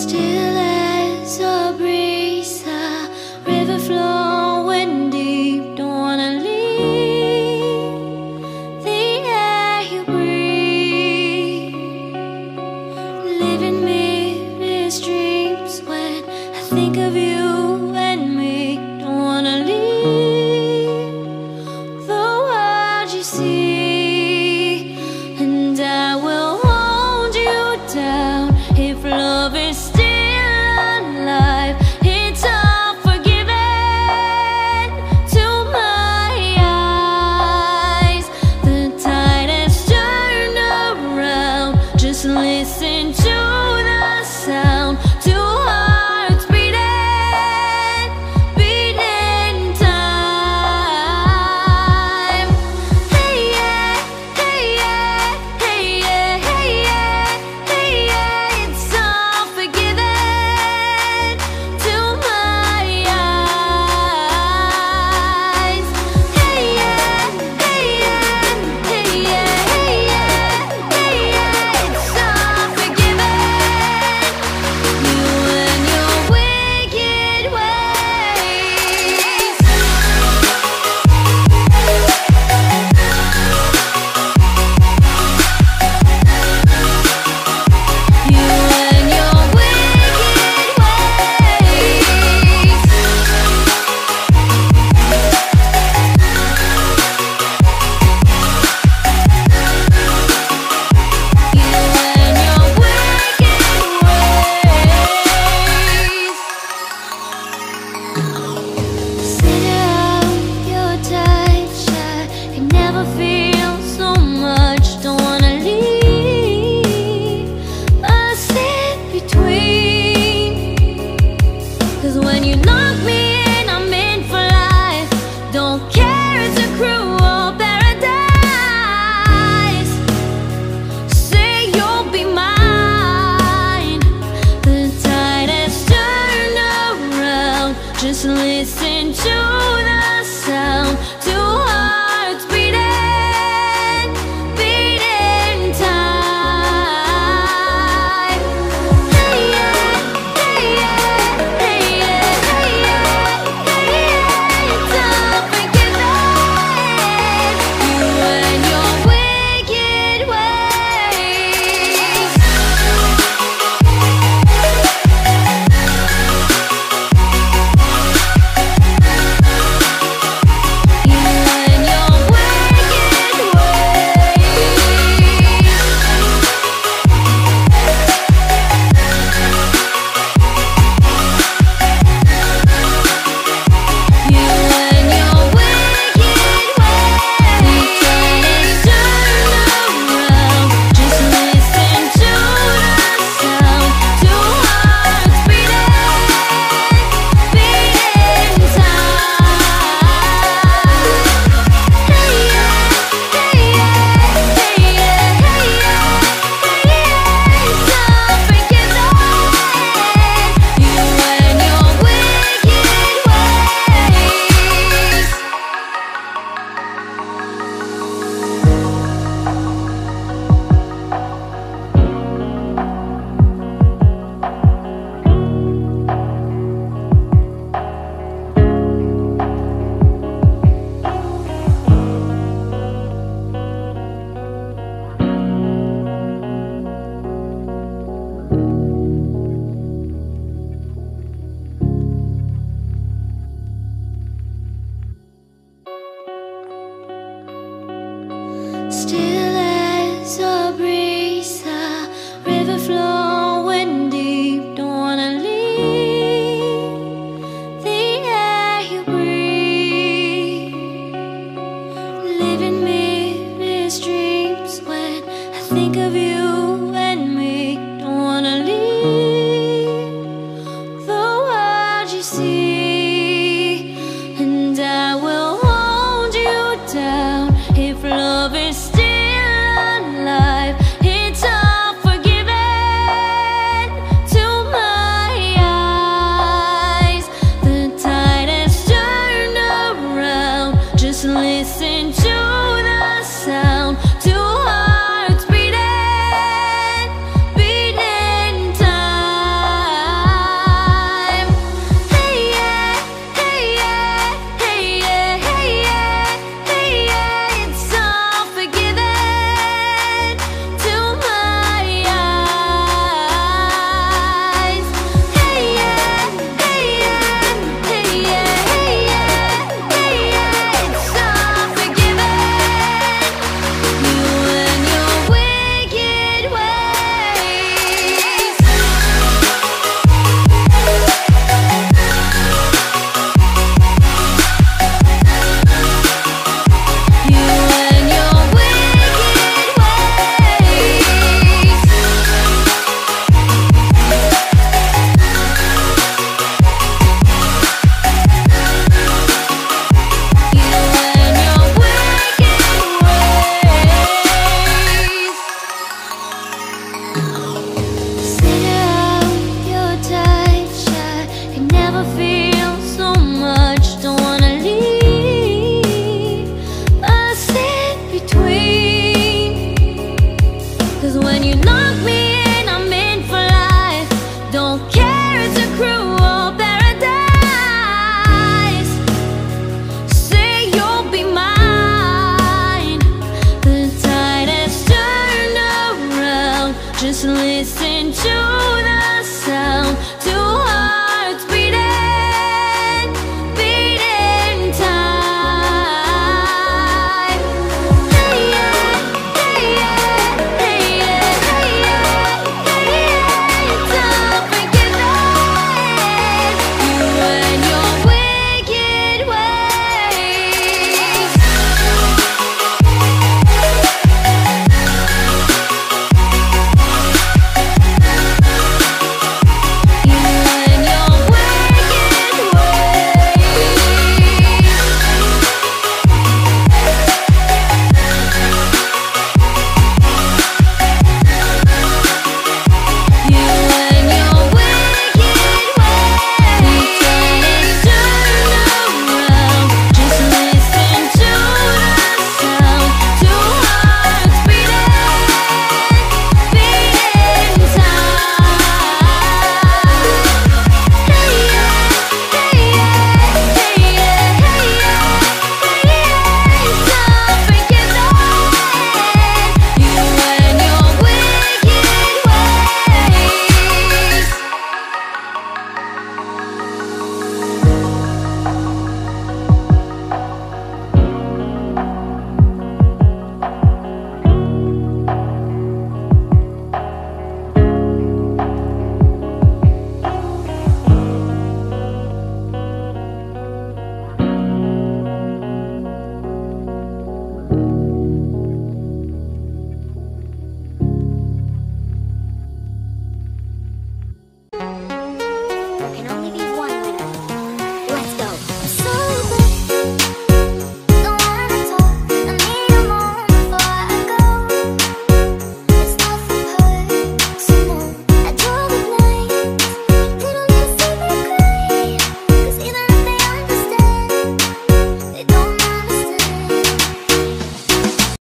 still as a breeze, a river flowing deep. Don't wanna leave the air you breathe. Living me dreams when I think of you. listen to Just listen to the sound.